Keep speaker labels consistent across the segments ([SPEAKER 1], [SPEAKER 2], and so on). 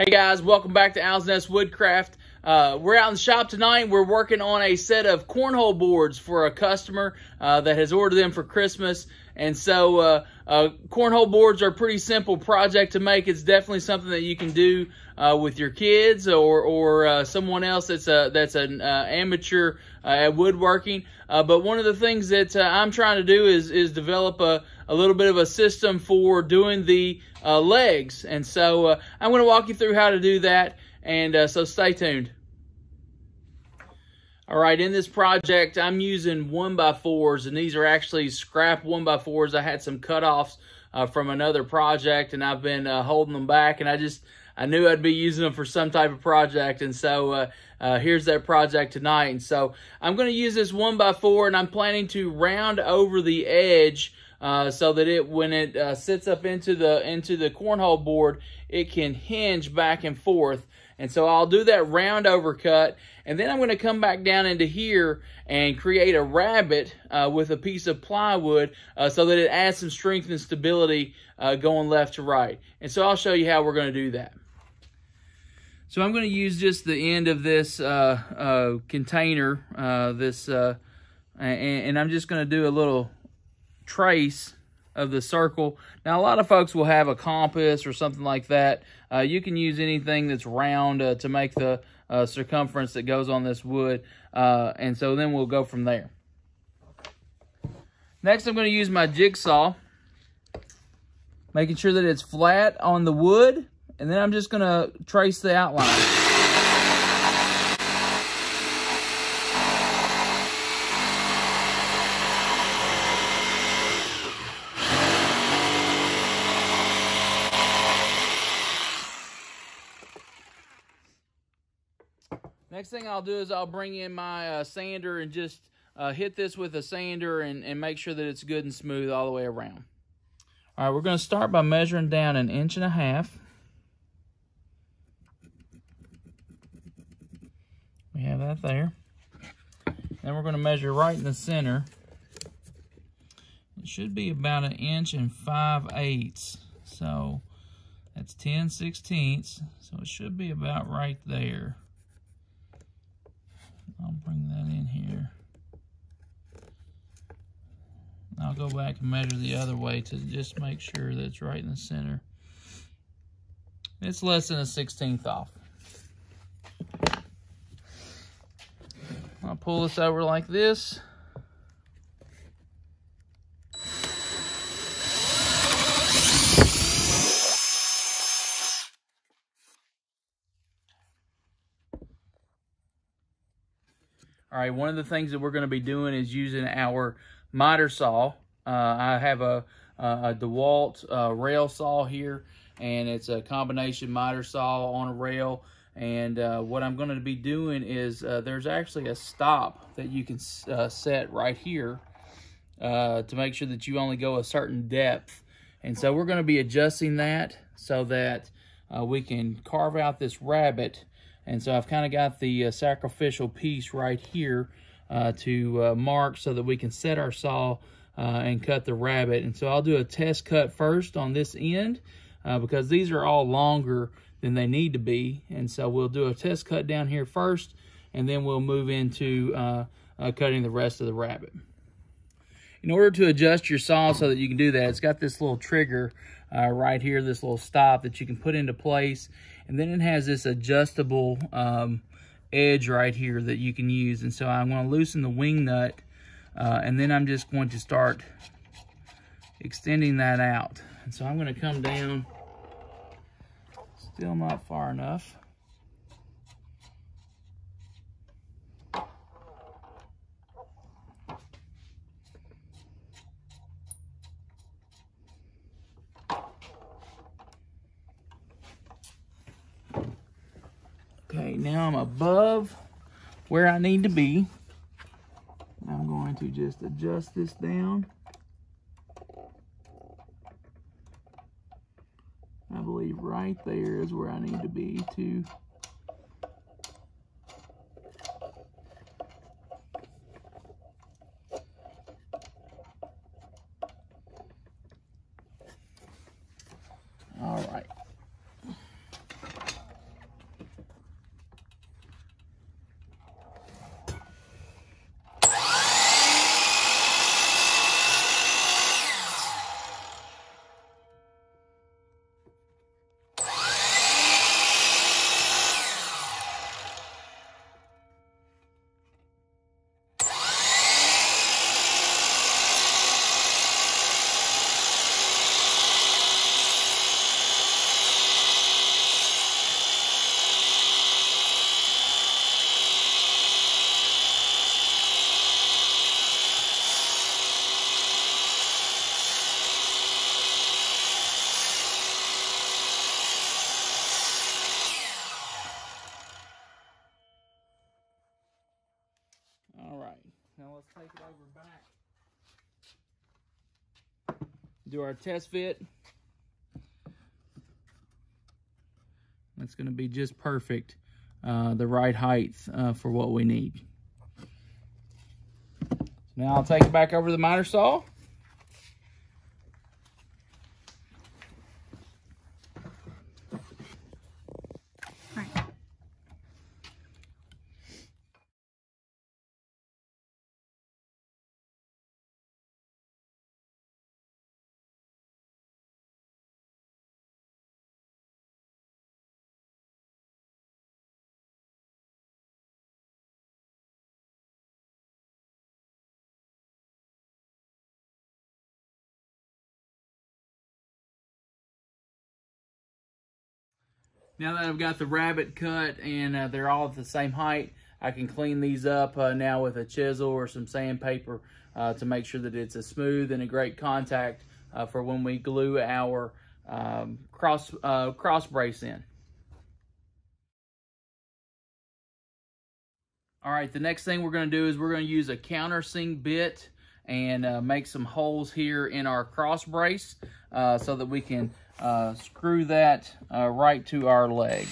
[SPEAKER 1] Hey guys, welcome back to Owl's Nest Woodcraft. Uh, we're out in the shop tonight. We're working on a set of cornhole boards for a customer uh, that has ordered them for Christmas. And so uh, uh cornhole boards are a pretty simple project to make. It's definitely something that you can do uh, with your kids or or uh, someone else that's a that's an amateur at woodworking. but one of the things that I'm trying to do is is develop a, a little bit of a system for doing the legs. And so I'm going to walk you through how to do that. And uh, so stay tuned. All right, in this project, I'm using one by fours, and these are actually scrap one by fours. I had some cutoffs uh, from another project, and I've been uh, holding them back, and I just I knew I'd be using them for some type of project, and so uh, uh here's that project tonight. And so I'm going to use this one by four, and I'm planning to round over the edge uh, so that it when it uh, sits up into the into the cornhole board, it can hinge back and forth. And so I'll do that round overcut, and then I'm going to come back down into here and create a rabbet uh, with a piece of plywood uh, so that it adds some strength and stability uh, going left to right. And so I'll show you how we're going to do that. So I'm going to use just the end of this uh, container, this, and, and I'm just going to do a little trace of the circle. Now, a lot of folks will have a compass or something like that. Uh, you can use anything that's round uh, to make the uh, circumference that goes on this wood. Uh, and so then we'll go from there. Next, I'm going to use my jigsaw, making sure that it's flat on the wood. And then I'm just going to trace the outline. Next thing I'll do is I'll bring in my uh, sander and just uh, hit this with a sander and, and make sure that it's good and smooth all the way around. All right, we're going to start by measuring down an inch and a half. We have that there. Then we're going to measure right in the center. It should be about an inch and five eighths. So that's 10 sixteenths. So it should be about right there. I'll bring that in here. I'll go back and measure the other way to just make sure that it's right in the center. It's less than a 16th off. I'll pull this over like this. All right, one of the things that we're going to be doing is using our miter saw. Uh, I have a, a DeWalt uh, rail saw here, and it's a combination miter saw on a rail. And uh, what I'm going to be doing is uh, there's actually a stop that you can uh, set right here uh, to make sure that you only go a certain depth. And so we're going to be adjusting that so that we can carve out this rabbet and so I've kind of got the uh, sacrificial piece right here uh, to uh, mark so that we can set our saw uh, and cut the rabbet. And so I'll do a test cut first on this end uh, because these are all longer than they need to be. And so we'll do a test cut down here first and then we'll move into uh, cutting the rest of the rabbet In order to adjust your saw so that you can do that, it's got this little trigger right here, this little stop that you can put into place and then it has this adjustable um, edge right here that you can use. And so I'm going to loosen the wing nut uh, and then I'm just going to start extending that out. And so I'm going to come down, still not far enough. Okay, now I'm above where I need to be. I'm going to just adjust this down. I believe right there is where I need to be to Now let's take it over back. Do our test fit. That's going to be just perfect, uh, the right height uh, for what we need. So now I'll take it back over the miter saw. Now that I've got the rabbet cut and uh, they're all at the same height, I can clean these up uh, now with a chisel or some sandpaper uh, to make sure that it's a smooth and a great contact uh, for when we glue our um, cross, uh, cross brace in. All right, the next thing we're gonna do is we're gonna use a countersink bit and uh, make some holes here in our cross brace so that we can uh, screw that uh, right to our leg.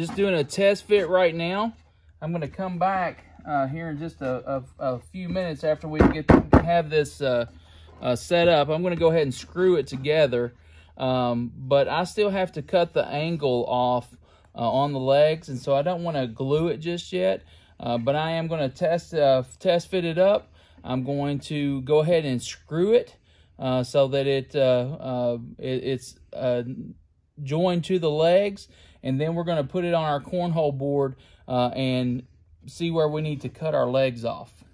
[SPEAKER 1] Just doing a test fit right now. I'm going to come back uh, here in just a, a, a, few minutes after we get have this uh, uh, set up. I'm going to go ahead and screw it together, um, but I still have to cut the angle off uh, on the legs, and so I don't want to glue it just yet. Uh, but I am going to test uh, test fit it up. I'm going to go ahead and screw it so that it, it it's joined to the legs and then we're going to put it on our cornhole board uh, and see where we need to cut our legs off.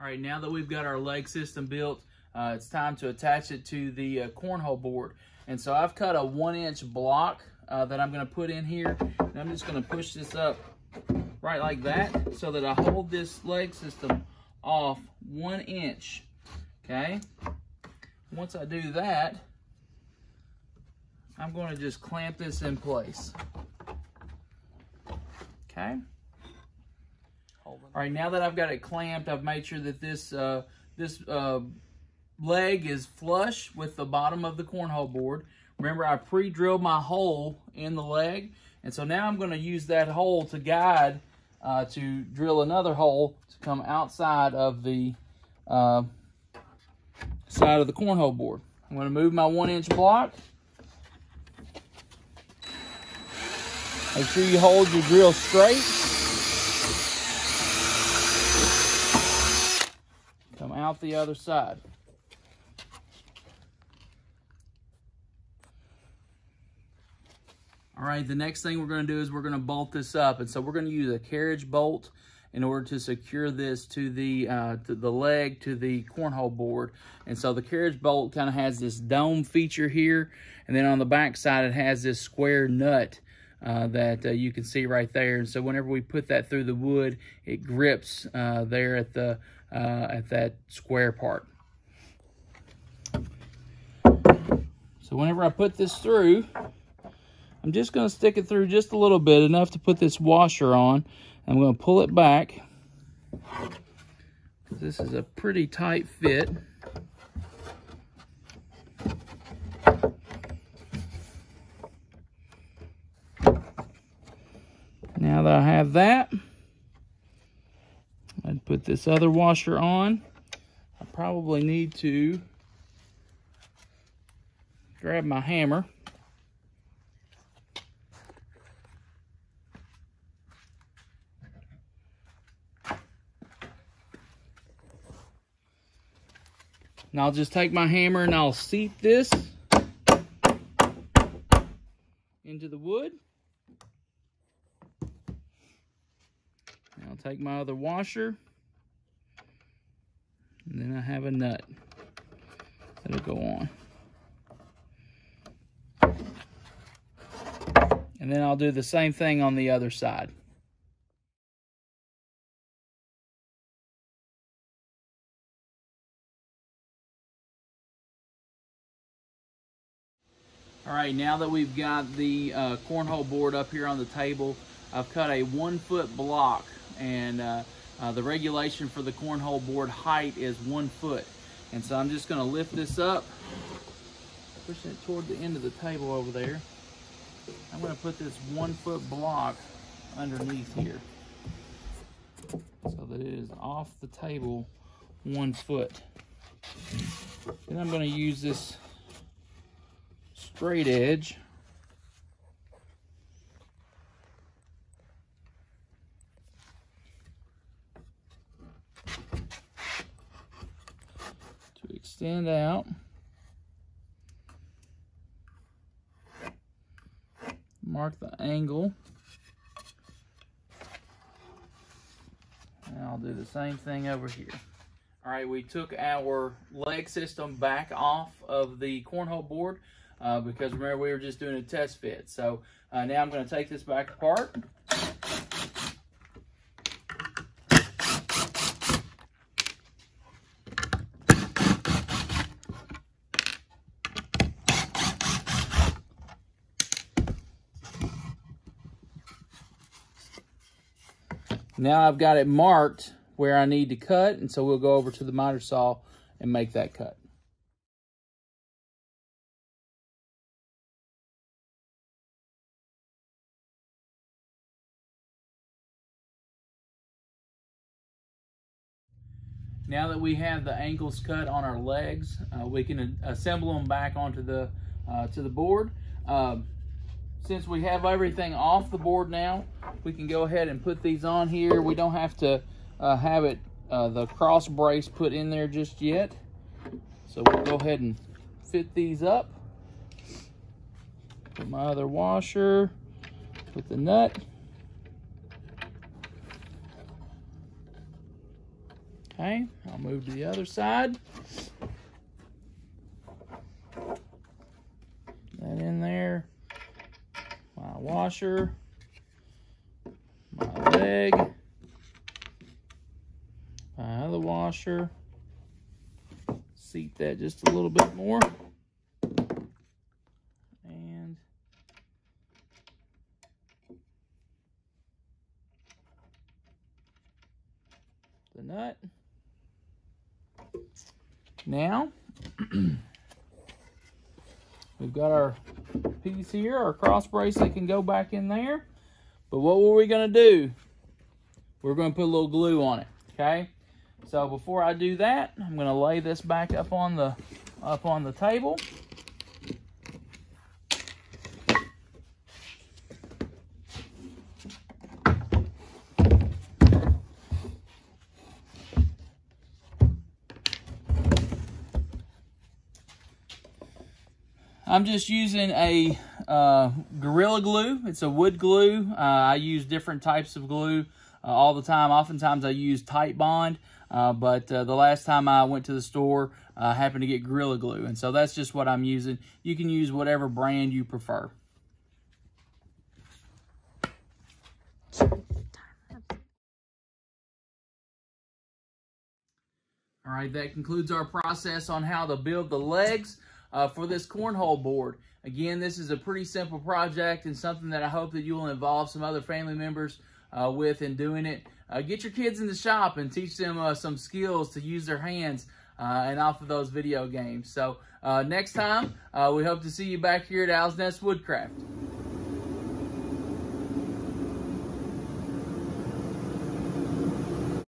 [SPEAKER 1] All right, now that we've got our leg system built, uh, it's time to attach it to the uh, cornhole board. And so I've cut a one inch block uh, that I'm gonna put in here. And I'm just gonna push this up right like that so that I hold this leg system off one inch, okay? Once I do that, I'm going to just clamp this in place, okay? All right, now that I've got it clamped, I've made sure that this, uh, this uh, leg is flush with the bottom of the cornhole board. Remember, I pre-drilled my hole in the leg, and so now I'm going to use that hole to guide uh, to drill another hole to come outside of the uh, side of the cornhole board. I'm going to move my one inch block. Make sure you hold your drill straight. Come out the other side. All right, the next thing we're gonna do is we're gonna bolt this up. And so we're gonna use a carriage bolt in order to secure this to the uh, to the leg to the cornhole board. And so the carriage bolt kind of has this dome feature here. And then on the back side, it has this square nut uh, that uh, you can see right there. And so whenever we put that through the wood, it grips uh, there at the uh, at that square part. So whenever I put this through, I'm just going to stick it through just a little bit, enough to put this washer on. I'm going to pull it back. This is a pretty tight fit. Now that I have that, I'd put this other washer on. I probably need to grab my hammer. Now I'll just take my hammer and I'll seat this into the wood. I'll take my other washer. And then I have a nut that'll go on. And then I'll do the same thing on the other side. All right, now that we've got the uh, cornhole board up here on the table, I've cut a one foot block and uh, uh, the regulation for the cornhole board height is one foot. And so I'm just gonna lift this up, pushing it toward the end of the table over there. I'm gonna put this one foot block underneath here so that it is off the table one foot. Then I'm gonna use this straight edge. To extend out. Mark the angle. And I'll do the same thing over here. All right, we took our leg system back off of the cornhole board uh, because remember we were just doing a test fit. So uh, now I'm going to take this back apart. Now I've got it marked where I need to cut, and so we'll go over to the miter saw and make that cut. Now that we have the ankles cut on our legs, uh, we can assemble them back onto the uh, to the board. Uh, since we have everything off the board now, we can go ahead and put these on here. We don't have to uh, have it uh, the cross brace put in there just yet. So we'll go ahead and fit these up. Put my other washer, put the nut. Okay, I'll move to the other side. That in there. My washer. My leg. My other washer. Seat that just a little bit more. And the nut. Now, we've got our piece here, our cross brace that can go back in there. But what were we going to do? We're going to put a little glue on it, okay? So before I do that, I'm going to lay this back up on the up on the table. I'm just using a uh, Gorilla Glue. It's a wood glue. Uh, I use different types of glue uh, all the time. Oftentimes I use Titebond, uh, but uh, the last time I went to the store, I happened to get Gorilla Glue. And so that's just what I'm using. You can use whatever brand you prefer. All right, that concludes our process on how to build the legs uh, for this cornhole board. Again, this is a pretty simple project and something that I hope that you will involve some other family members uh, with in doing it. Uh, get your kids in the shop and teach them uh, some skills to use their hands uh, and off of those video games. So uh, next time, we hope to see you back here at Owl's Nest Woodcraft.